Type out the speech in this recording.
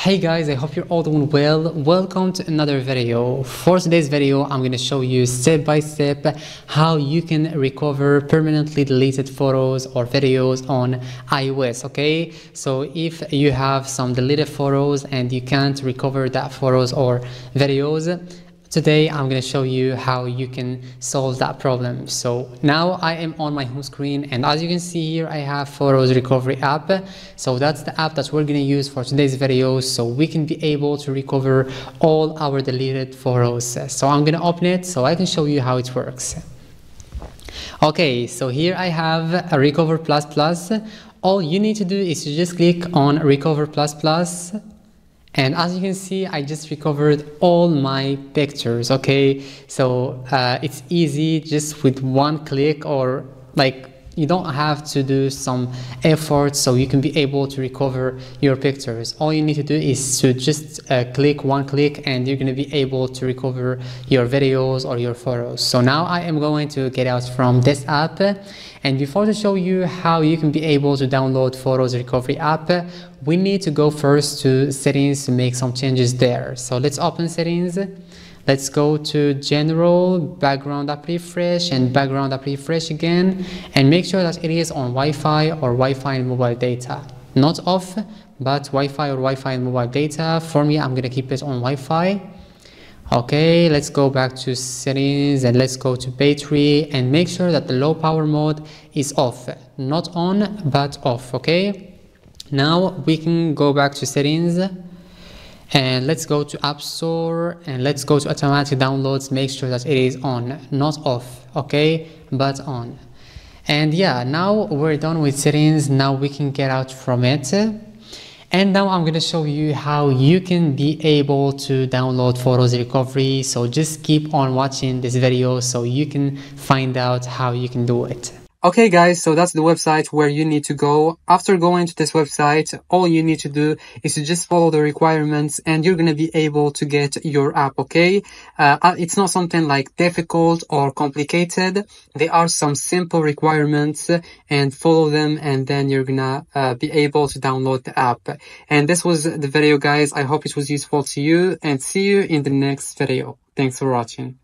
Hey guys, I hope you're all doing well. Welcome to another video. For today's video, I'm going to show you step by step how you can recover permanently deleted photos or videos on iOS, okay? So if you have some deleted photos and you can't recover that photos or videos, Today I'm going to show you how you can solve that problem. So now I am on my home screen and as you can see here I have Photos Recovery app. So that's the app that we're going to use for today's video so we can be able to recover all our deleted photos. So I'm going to open it so I can show you how it works. Okay, so here I have a Recover Plus Plus. All you need to do is to just click on Recover Plus Plus and as you can see, I just recovered all my pictures, okay? So uh, it's easy just with one click or like you don't have to do some effort so you can be able to recover your pictures. All you need to do is to just uh, click one click and you're going to be able to recover your videos or your photos. So now I am going to get out from this app and before to show you how you can be able to download Photos Recovery app, we need to go first to settings to make some changes there. So let's open settings. Let's go to general, background app refresh and background app refresh again and make sure that it is on Wi-Fi or Wi-Fi and mobile data. Not off, but Wi-Fi or Wi-Fi and mobile data. For me, I'm gonna keep it on Wi-Fi. Okay, let's go back to settings and let's go to battery and make sure that the low power mode is off. Not on, but off, okay? Now we can go back to settings and let's go to app store and let's go to automatic downloads. Make sure that it is on not off okay? But on. And yeah now we're done with settings. Now we can get out from it. And now I'm going to show you how you can be able to download photos recovery. So just keep on watching this video so you can find out how you can do it Okay guys, so that's the website where you need to go. After going to this website, all you need to do is to just follow the requirements and you're going to be able to get your app, okay? Uh, uh, it's not something like difficult or complicated. There are some simple requirements and follow them and then you're going to uh, be able to download the app. And this was the video guys. I hope it was useful to you and see you in the next video. Thanks for watching.